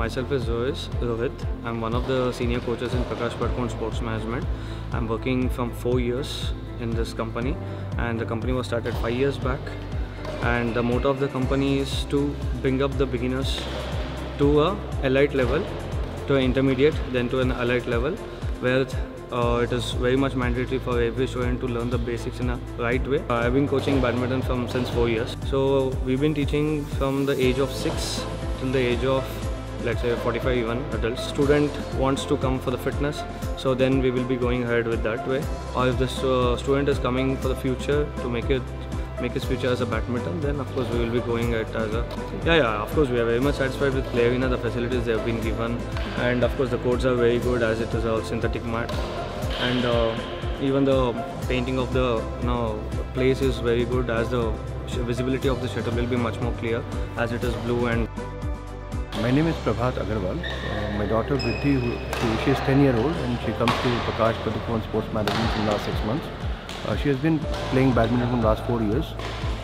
Myself is Rohit. I'm one of the senior coaches in Prakash Padukone Sports Management. I'm working from four years in this company, and the company was started five years back. And the motto of the company is to bring up the beginners to a elite level, to an intermediate, then to an elite level, where uh, it is very much mandatory for every student to learn the basics in a right way. Uh, I've been coaching badminton from since four years. So we've been teaching from the age of six till the age of let's say 45 even adults. Student wants to come for the fitness so then we will be going ahead with that way. Or if the uh, student is coming for the future to make it make his future as a badminton then of course we will be going at as a yeah yeah of course we are very much satisfied with arena the facilities they have been given. And of course the courts are very good as it is all synthetic mat. And uh, even the painting of the you know place is very good as the visibility of the shuttle will be much more clear as it is blue and my name is Prabhat Agarwal. Uh, my daughter Vriddhi, who, she is 10 year old and she comes to Prakash Padukone Sports in the last six months. Uh, she has been playing badminton the last four years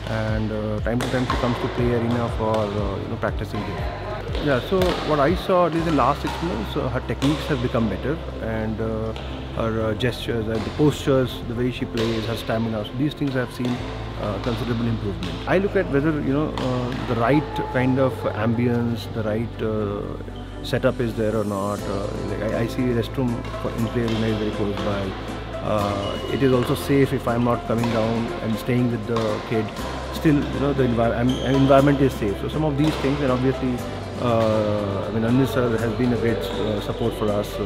and uh, time to time she comes to play arena for uh, you know practicing here. Yeah, so what I saw at least in the last six months, uh, her techniques have become better and uh, her gestures, and the postures, the way she plays, her stamina. So these things I have seen uh, considerable improvement. I look at whether you know uh, the right kind of ambience, the right uh, setup is there or not. like I, I, see restroom in play arena is very close by. it is also safe if I'm not coming down and staying with the kid. Still, you know, the envi environment is safe. So some of these things, and obviously uh, I mean, Anil sir has been a great uh, support for us, uh,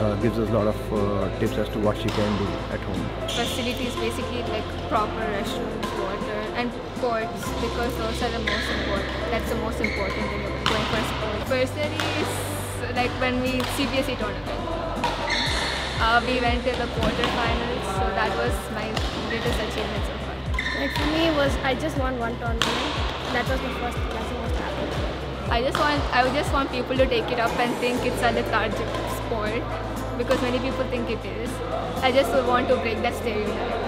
uh gives us a lot of uh, tips as to what she can do at home. Facilities basically like proper restrooms, water and courts because those are the most important. That's the most important thing going for sport. Personally, is like when we CBSE tournament. Uh, we went to the quarterfinals, so that was my greatest achievement so far. Like for me, was I just won one tournament. That was the first classic was happened. I just want I just want people to take it up and think it's a lethargic sport because many people think it is. I just want to break that stereotype.